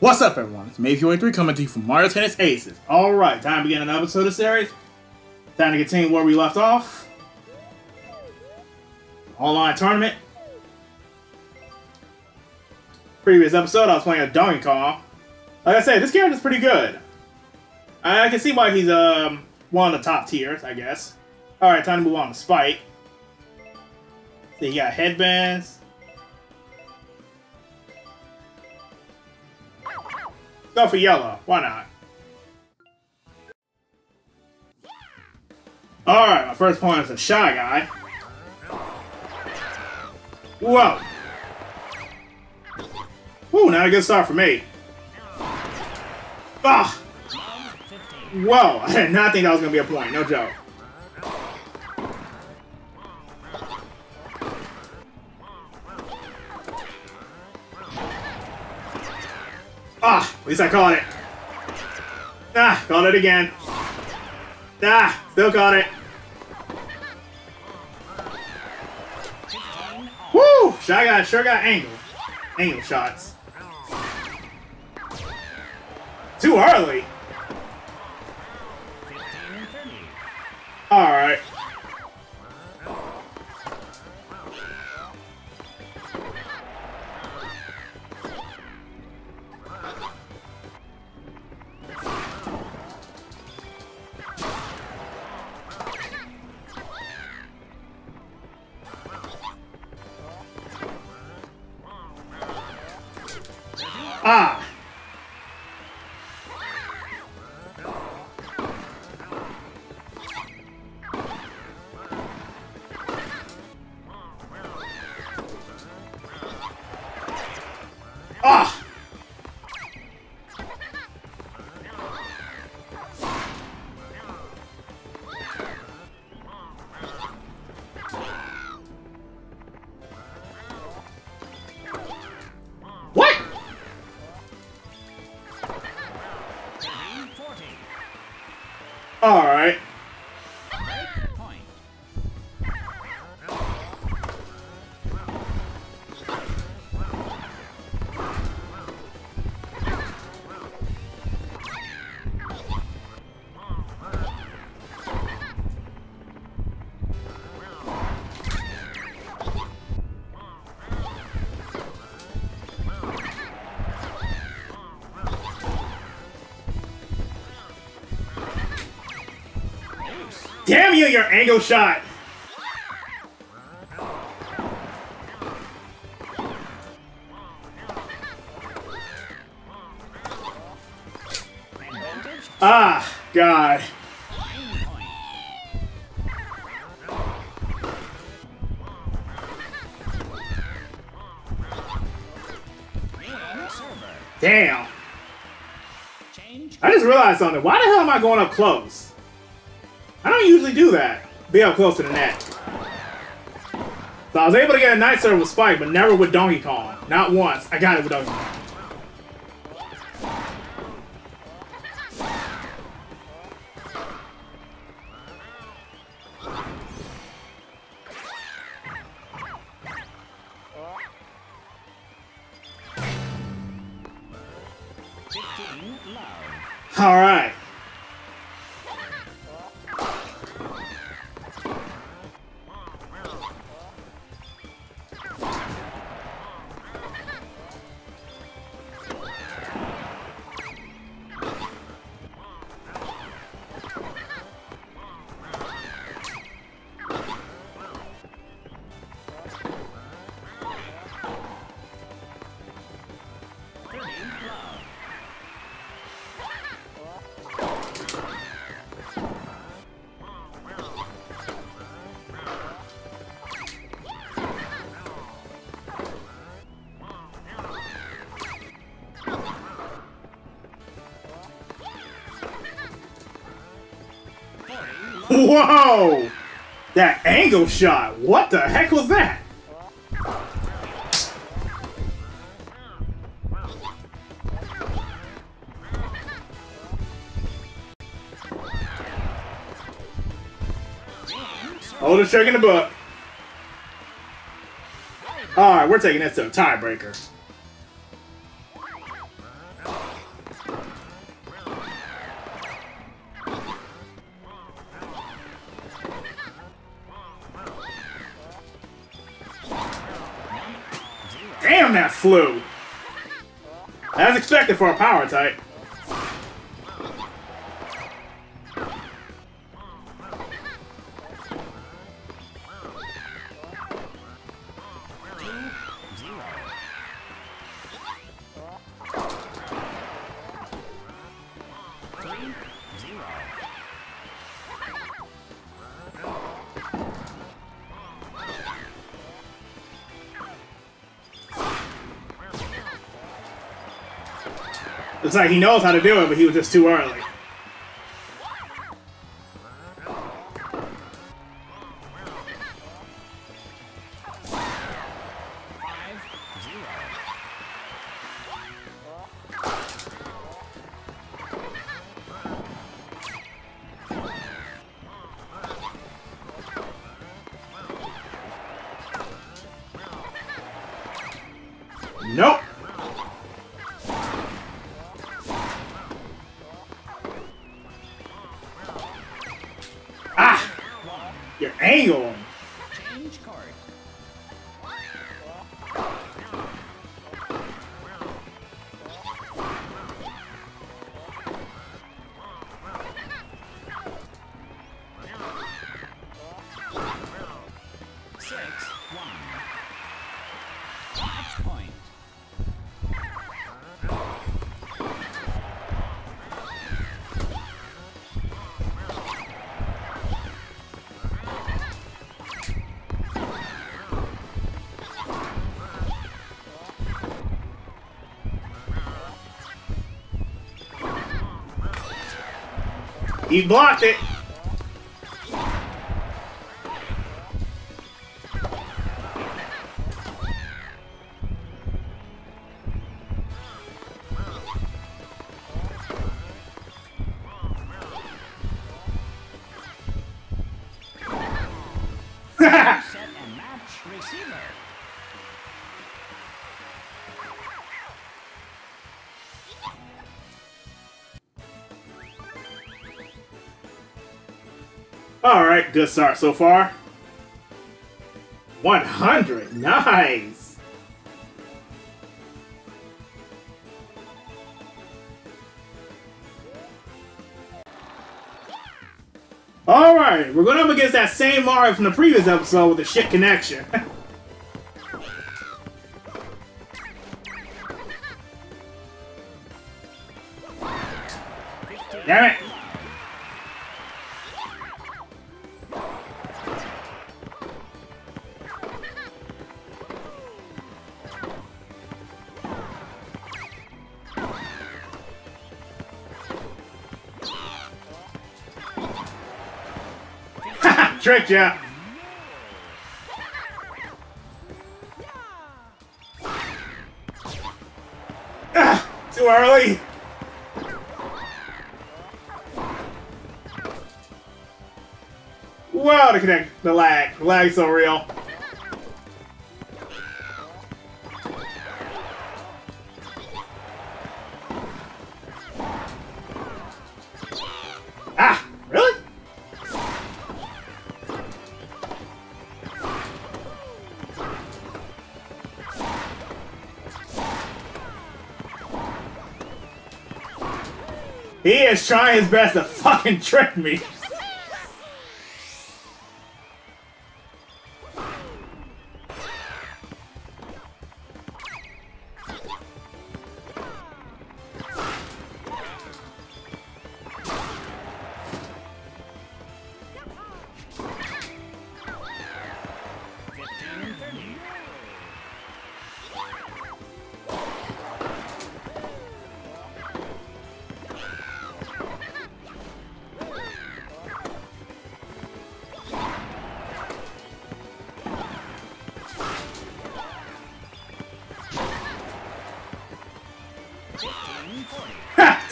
What's up, everyone? It's Maveo83 coming to you from Mario Tennis Aces. Alright, time to begin another episode of the series. Time to continue where we left off. Online tournament. Previous episode, I was playing a Donkey Kong. Like I said, this character's pretty good. I can see why he's um one of the top tiers, I guess. Alright, time to move on to Spike. So you got headbands. Go for yellow. Why not? Alright, my first point is a Shy Guy. Whoa! Ooh, not a good start for me. Ah! Whoa, I did not think that was going to be a point, no joke. Ah, at least I caught it. Ah, caught it again. Ah, still caught it. Woo! Shy guy sure got angle. Angle shots. Too early. Damn you, your angle shot! Ah, God. Damn. I just realized something. Why the hell am I going up close? Usually do that. Be up close to the net. So I was able to get a night serve with Spike, but never with Donkey Kong. Not once. I got it with Donkey Kong. All right. Whoa! That angle shot! What the heck was that? Oldest trick in the book. Alright, we're taking this to a tiebreaker. Flew! As expected for a power type. It's like he knows how to do it, but he was just too early. He blocked it. Alright, good start so far. 100. Nice. Alright, we're going up against that same Mario from the previous episode with the shit connection. Tricked ya. Ah, too early. Wow, the connect, the lag, lag's so real. Trying his best to fucking trick me.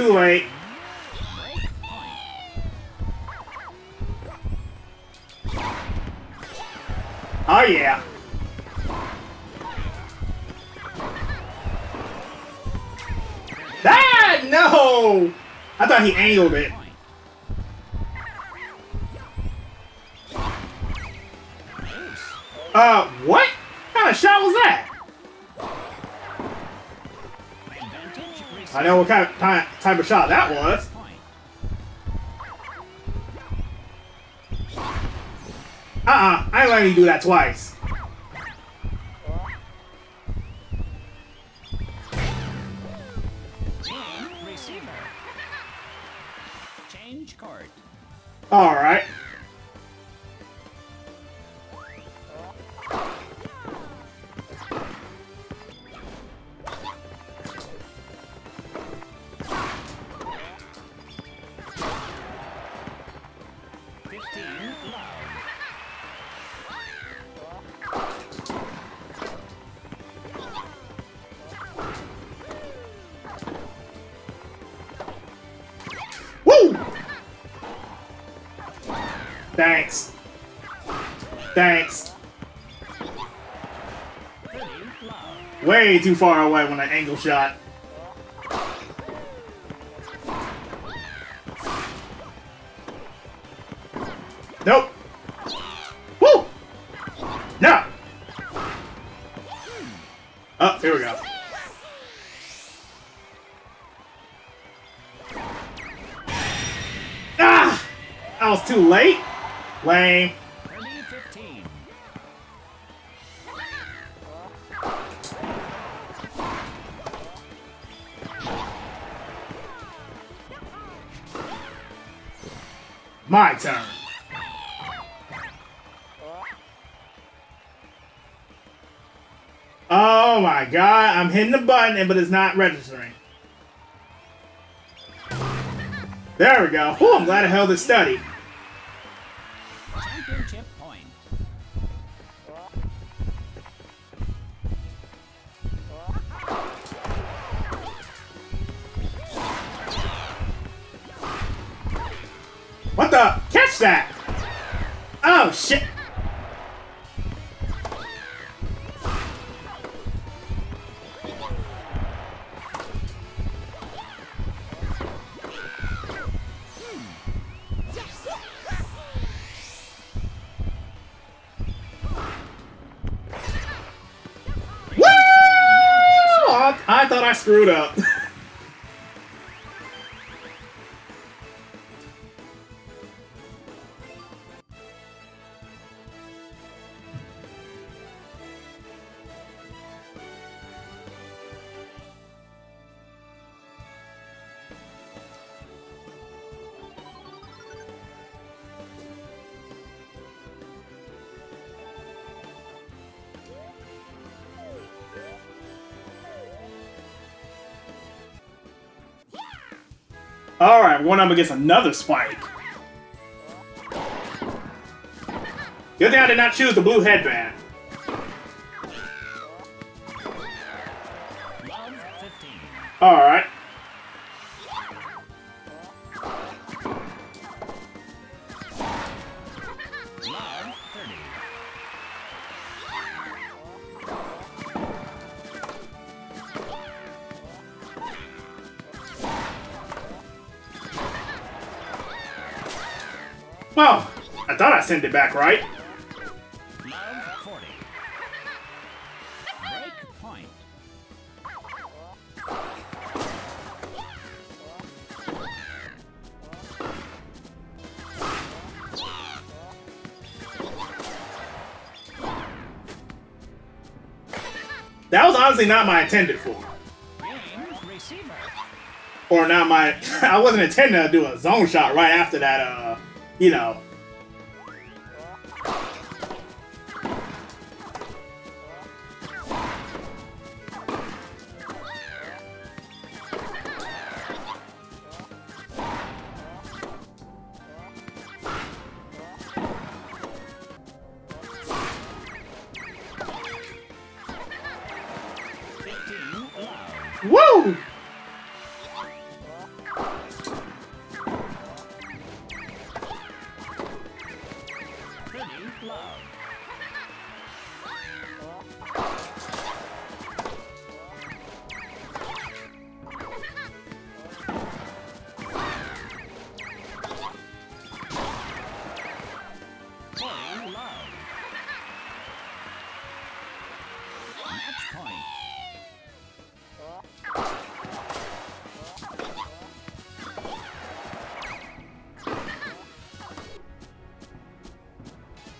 Too late. Oh yeah. Ah, no! I thought he angled it. Shot that was. Uh-uh, I ain't letting you do that twice. Game receiver. Change court. Alright. Thanks. Way too far away when I angle shot. Nope. Woo! No! Oh, here we go. Ah! I was too late. Lame. My turn. Oh my god, I'm hitting the button, but it's not registering. There we go. Whew, I'm glad I held it steady. What the? Catch that! Oh shit! I thought I screwed up. Alright, one up against another Spike. Good thing I did not choose the blue headband. Alright. Sent it back right. That was honestly not my intended for. Or not my... I wasn't intending to do a zone shot right after that, uh... You know...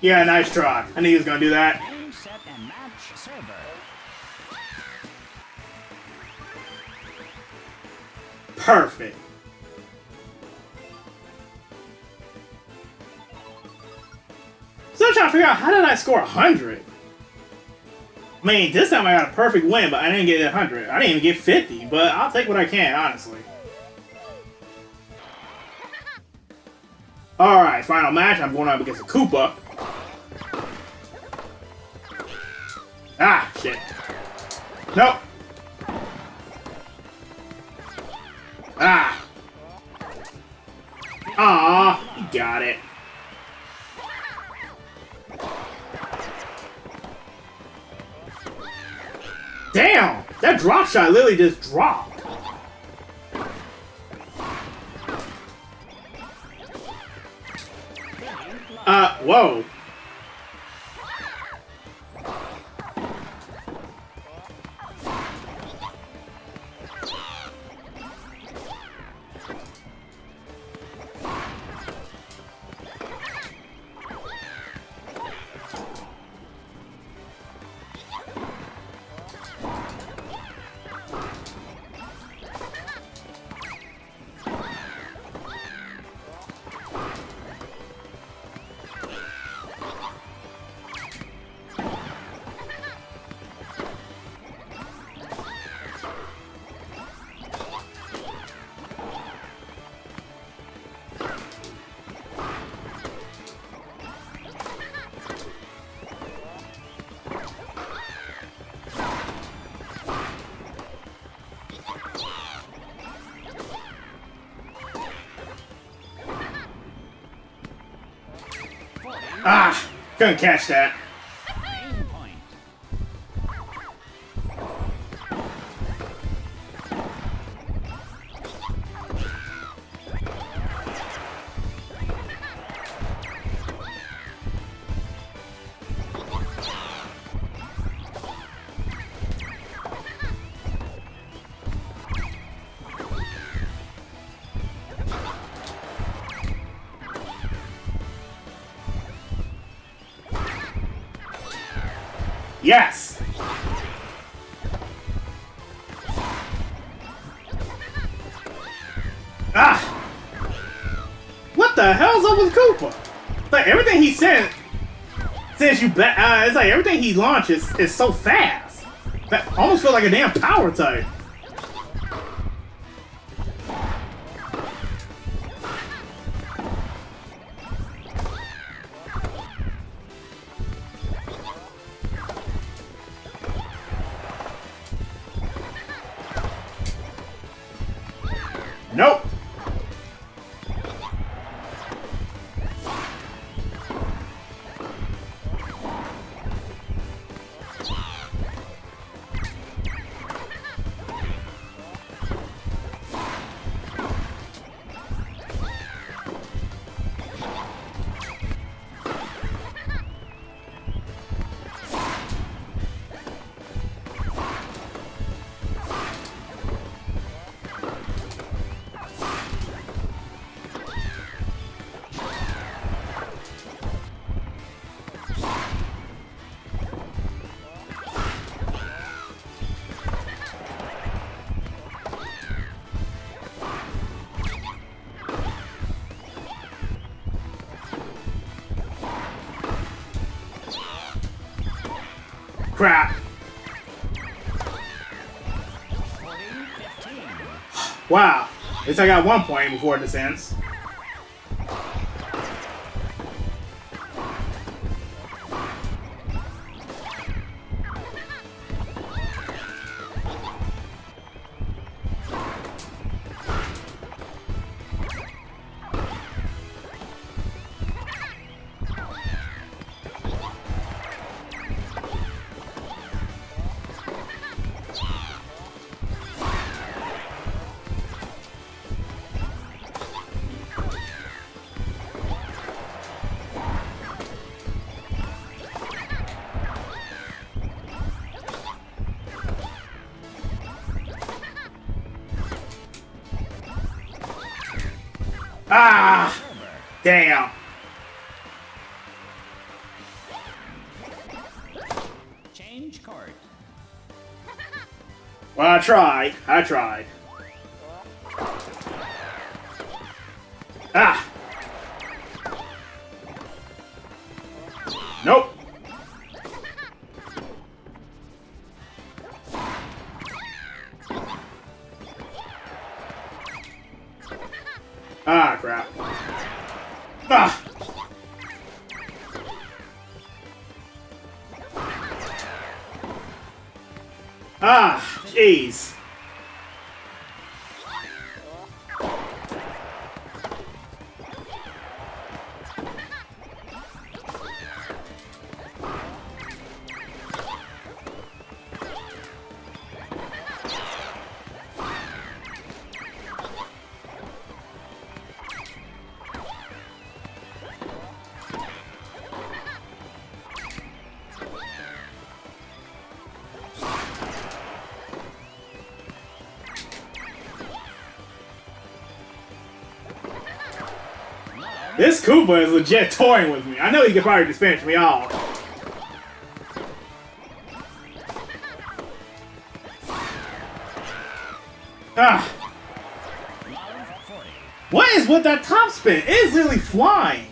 Yeah, nice try. I knew he was going to do that. Perfect. So I'm trying to figure out how did I score 100? I mean, this time I got a perfect win, but I didn't get 100. I didn't even get 50, but I'll take what I can, honestly. Alright, final match. I'm going up against a Koopa. Ah, shit. Nope. Damn! That drop shot literally just dropped. Uh, whoa. Couldn't catch that. The hell's up with Koopa? Like everything he sent since you bet uh, it's like everything he launches is so fast. That almost feel like a damn power type. Crap. Wow. At least I got one point before this ends. Ah! Damn! Change card. Well, I tried. I tried. Ah, jeez. This Koopa is legit toying with me. I know he could probably just finish me off. Ah, what is with that top spin? It is literally flying.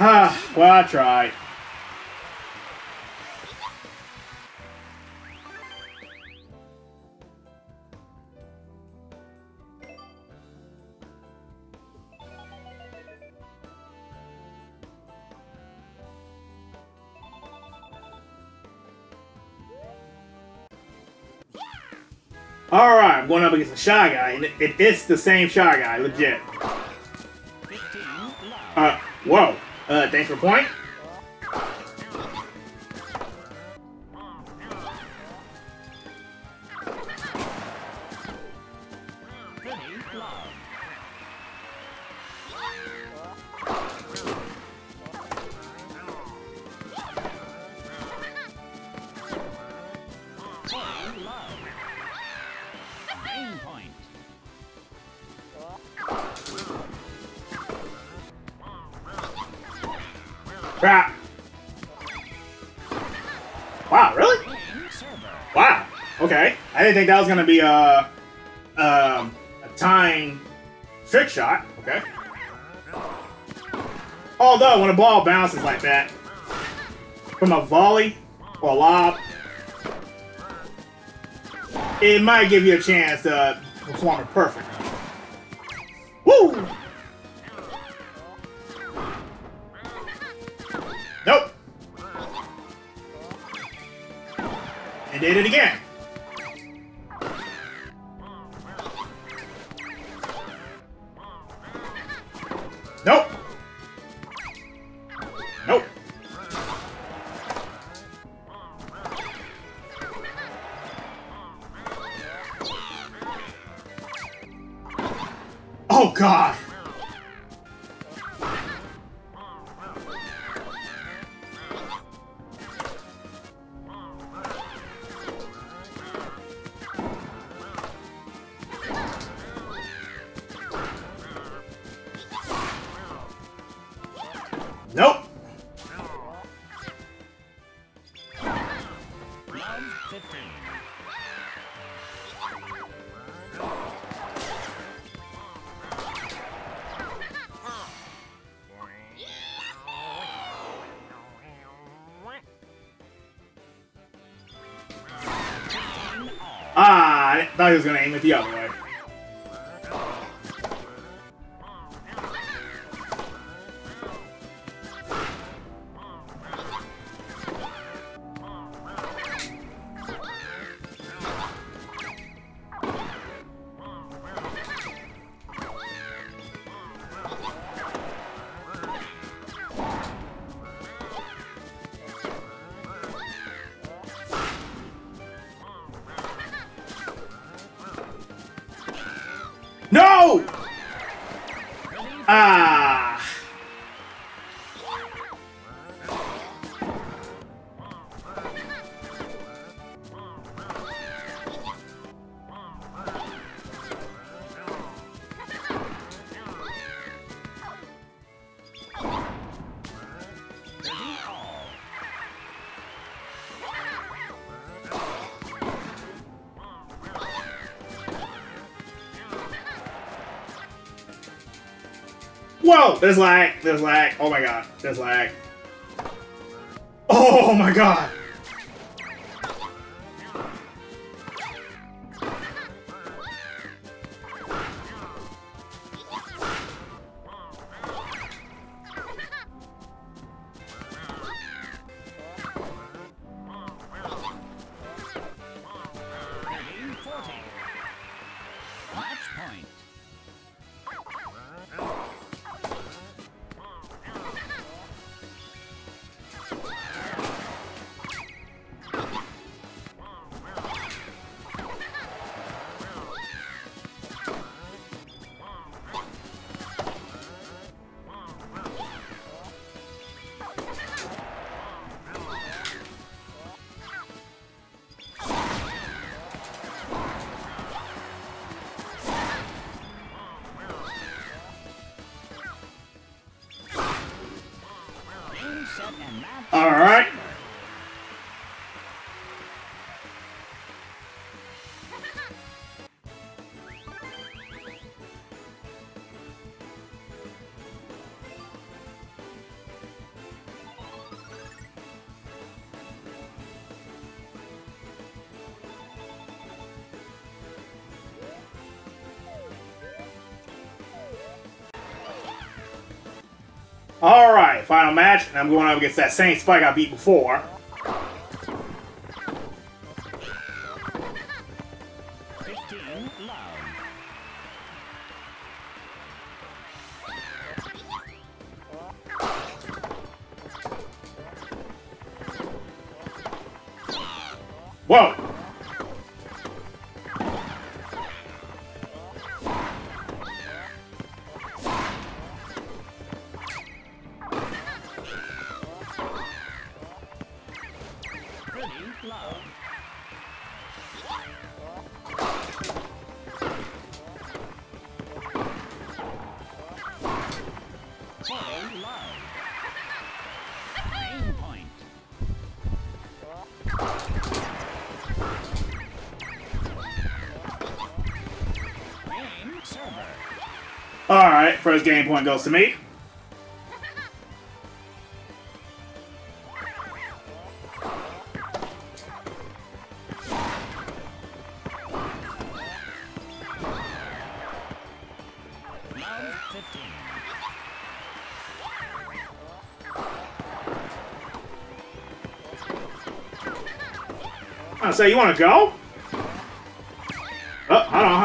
Ah, well, I tried. Alright, I'm going up against a Shy Guy, and it, it is the same Shy Guy, legit. 15. Uh, whoa. Uh, thanks for point. Crap. Wow, really? Wow. Okay. I didn't think that was gonna be a a time trick shot. Okay. Although when a ball bounces like that from a volley or a lob, it might give you a chance to perform it perfect. Nope. Oh god. Thought he was gonna aim at the other Whoa! There's lag. There's lag. Oh my god. There's lag. Oh my god. Alright, final match, and I'm going up against that same spike I beat before. Whoa! First game point goes to me. I say, you want to go? Oh, hold on, hold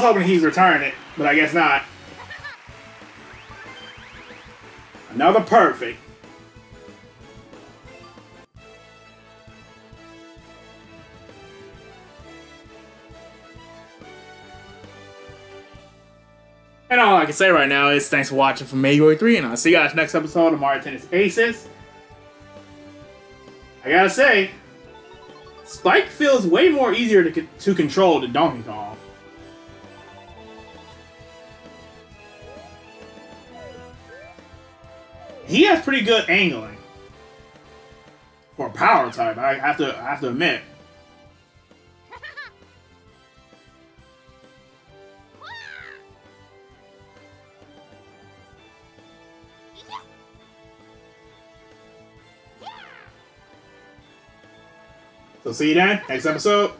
was hoping he'd return it, but I guess not. Another perfect. And all I can say right now is thanks for watching from Maveo83, and I'll see you guys next episode of Mario Tennis Aces. I gotta say, Spike feels way more easier to, to control than Donkey Kong. He has pretty good angling for a power type. I have to I have to admit. So see you then next episode.